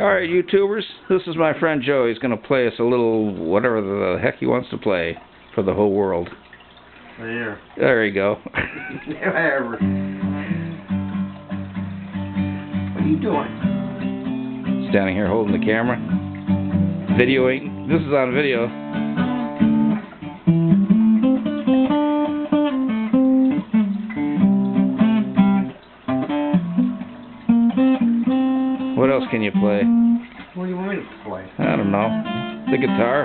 Alright, YouTubers, this is my friend Joe. He's going to play us a little whatever the heck he wants to play for the whole world. There. There you go. Whatever. What are you doing? Standing here holding the camera. Videoing. This is on video. What else can you play? What do you want me to play? I don't know. The guitar.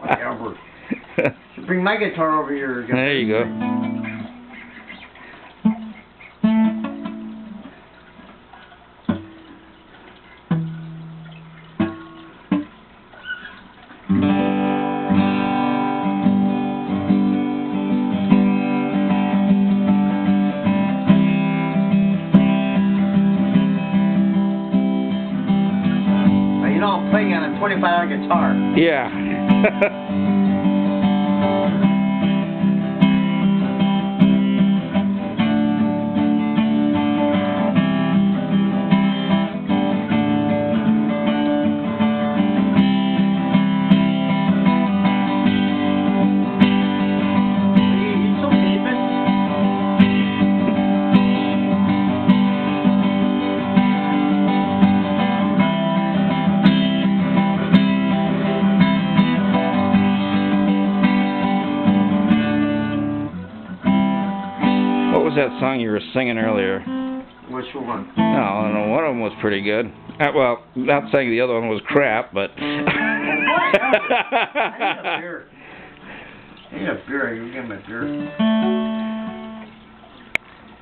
Whatever. Bring my guitar over here. there you go. I'm playing on a 25 dollar guitar. Yeah. was that song you were singing earlier? Which one? No, I don't know. One of them was pretty good. Uh, well, not saying the other one was crap, but. I need a beer. I need a beer. You give me a beer.